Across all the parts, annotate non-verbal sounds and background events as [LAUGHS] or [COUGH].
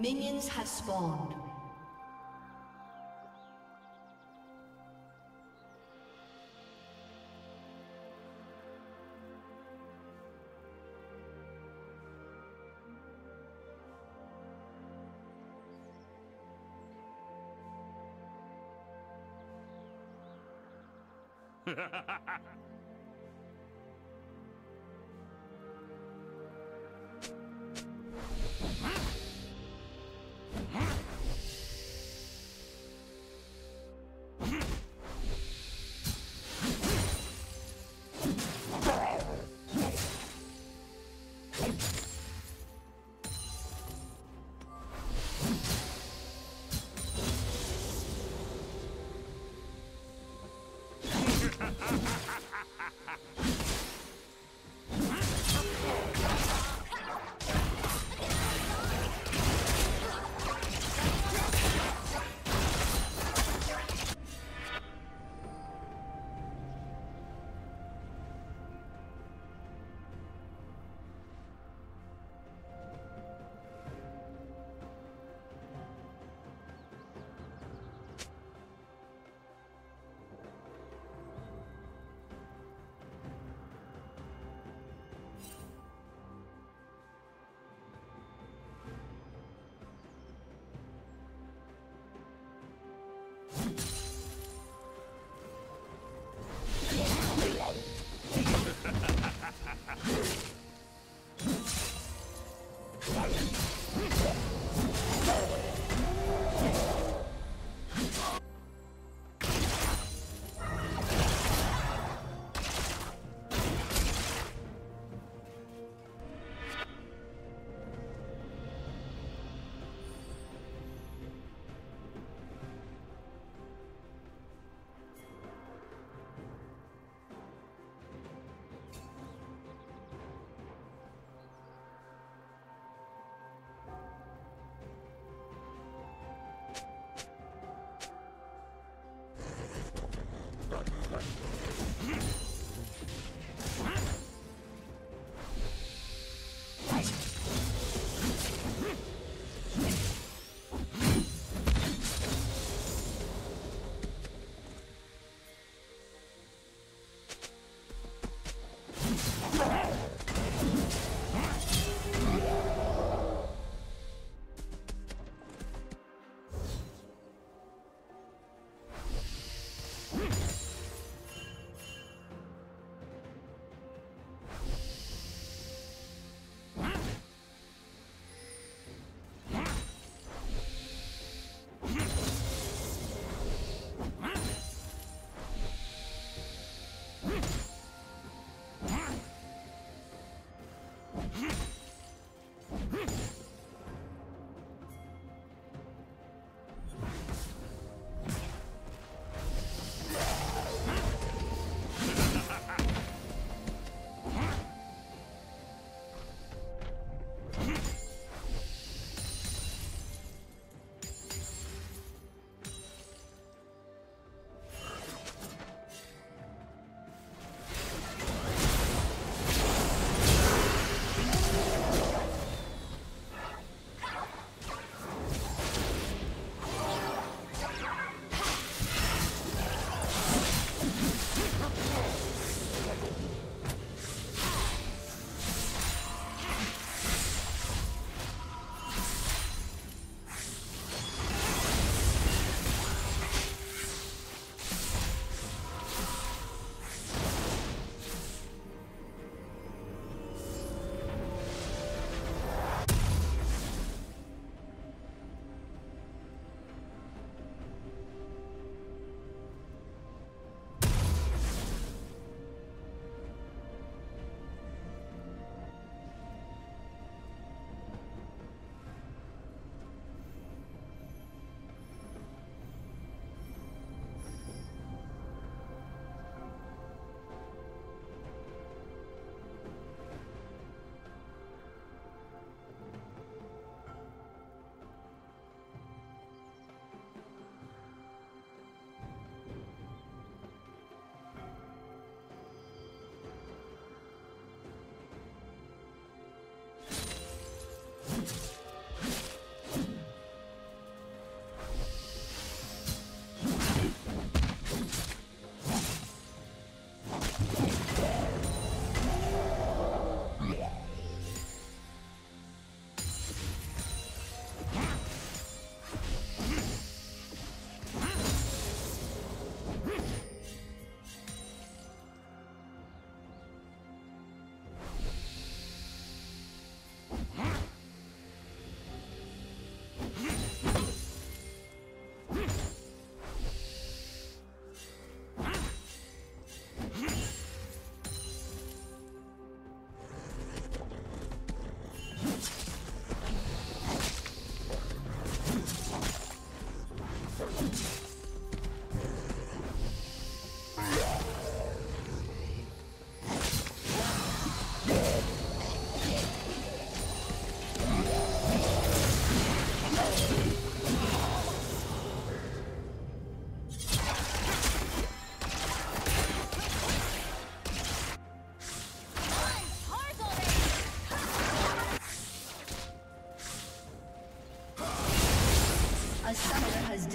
Minions have spawned. Ha ha ha ha!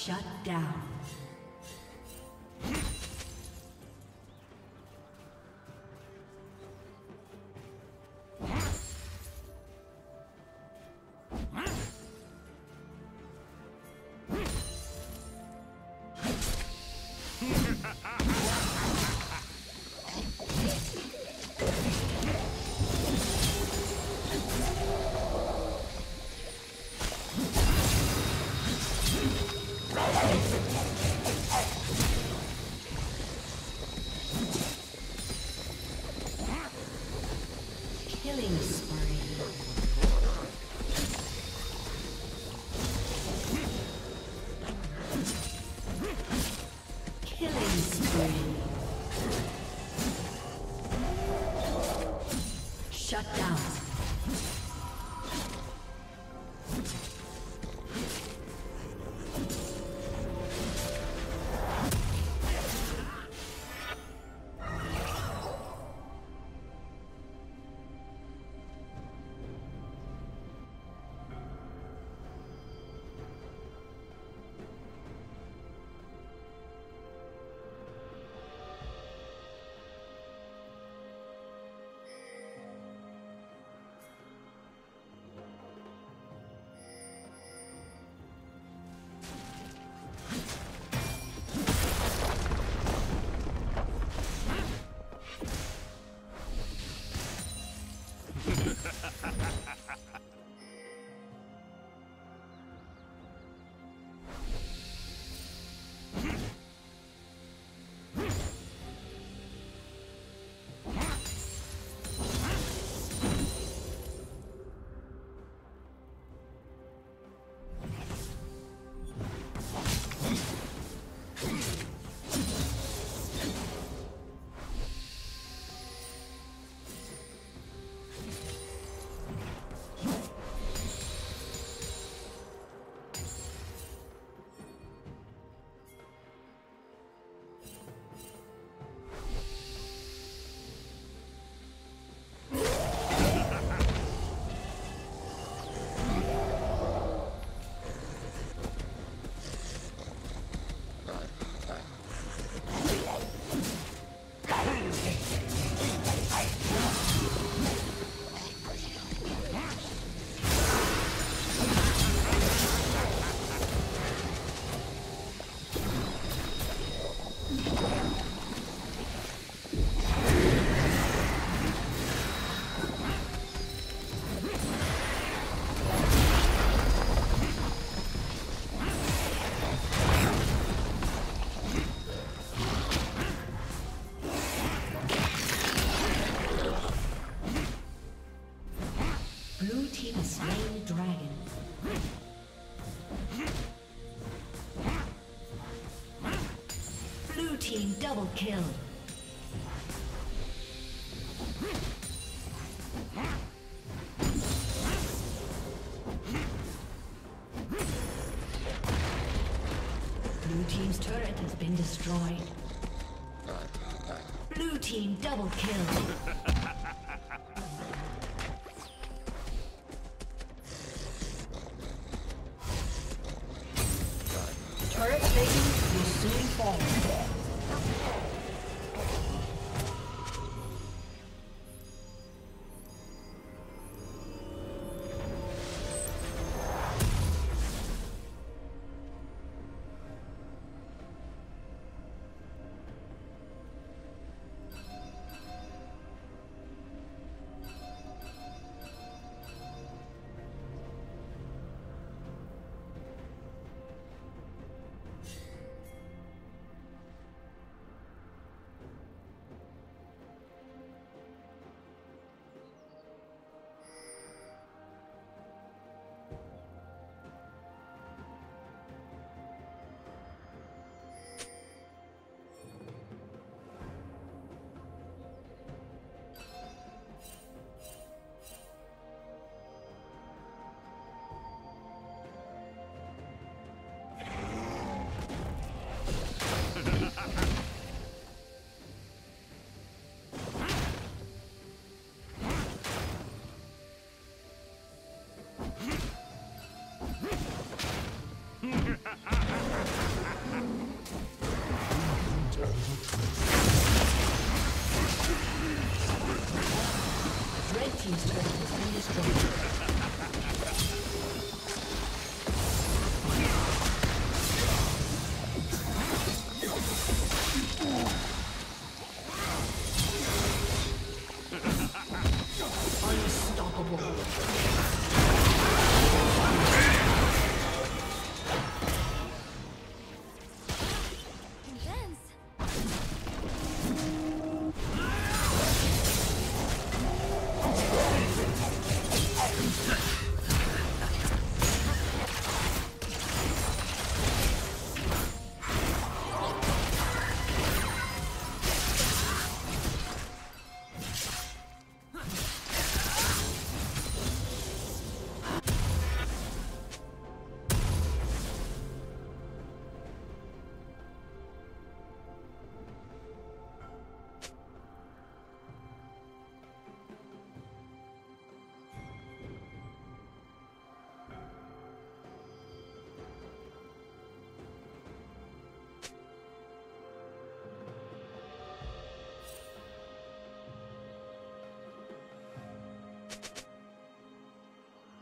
Shut down. Kill. Blue Team's turret has been destroyed. Blue Team double kill. [LAUGHS] Turret plating will soon fall.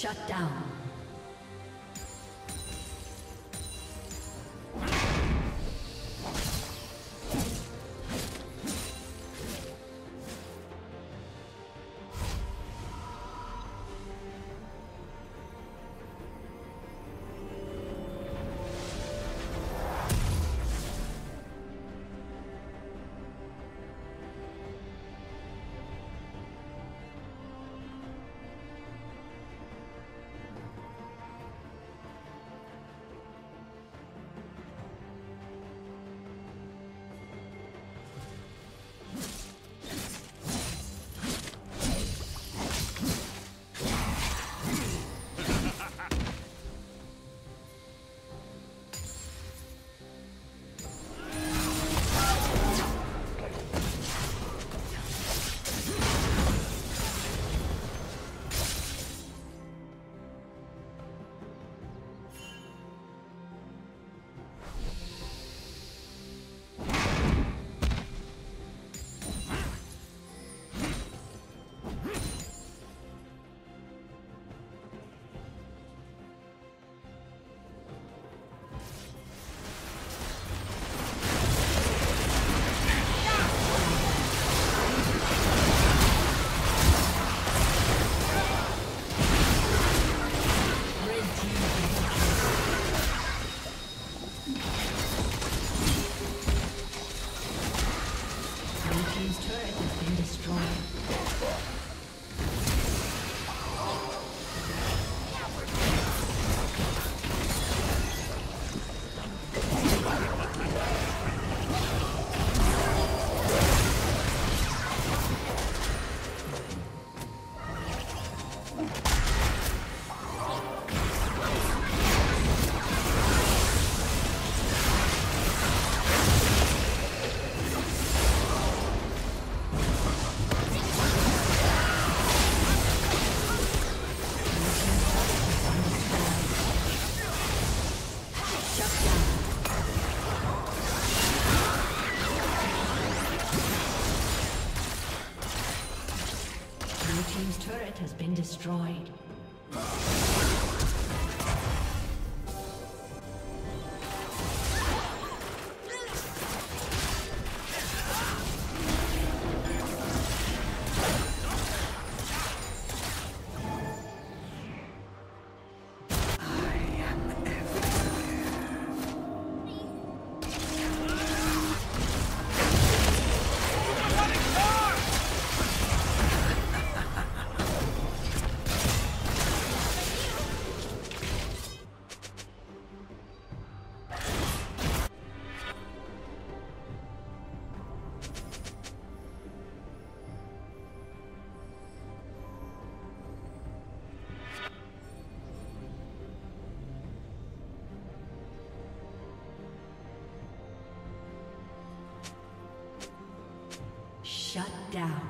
Shut down. Destroyed. Down.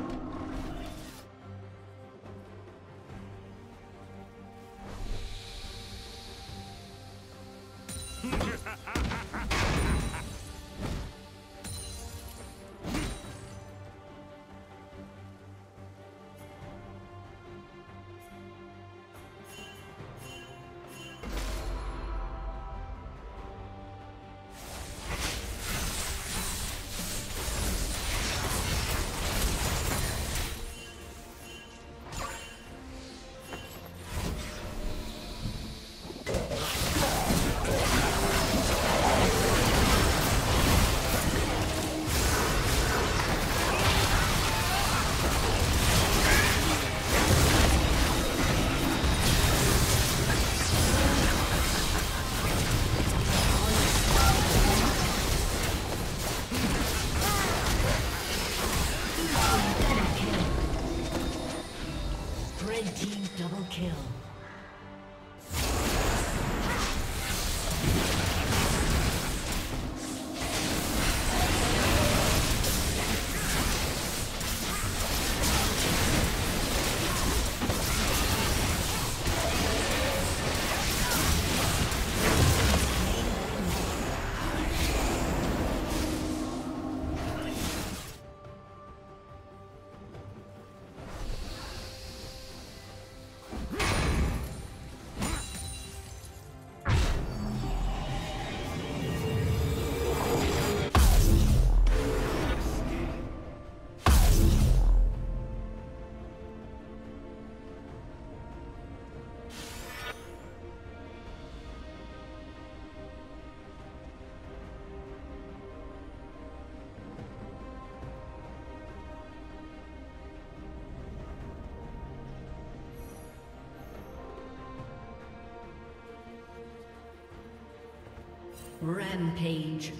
Rampage.